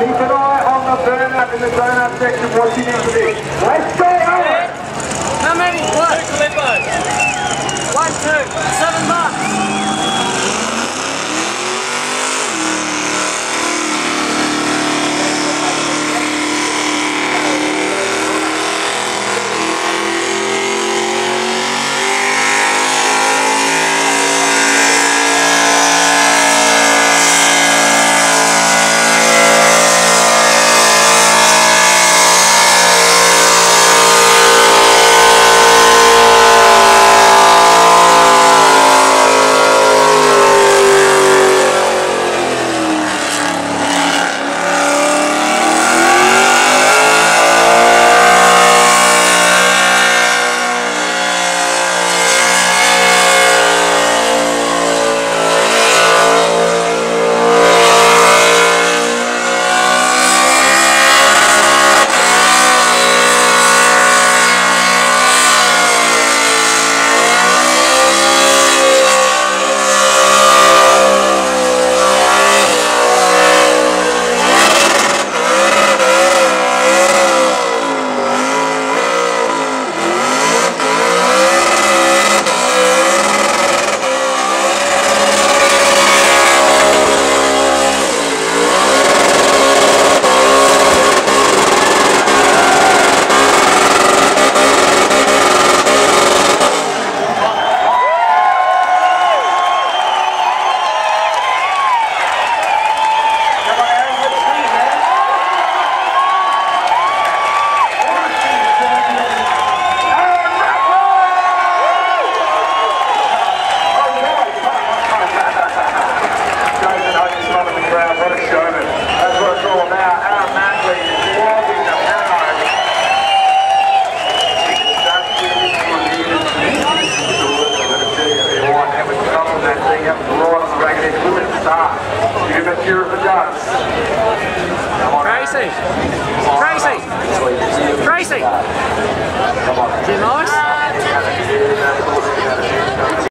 Keep an eye on the burnout in the donut section, watching information. Let's go, Owen! How many? What? One, two, seven bucks. thing up and roll up the ragged Stop. You. Tracy. Tracy. Tracy. Tracy. Come on. Is it nice?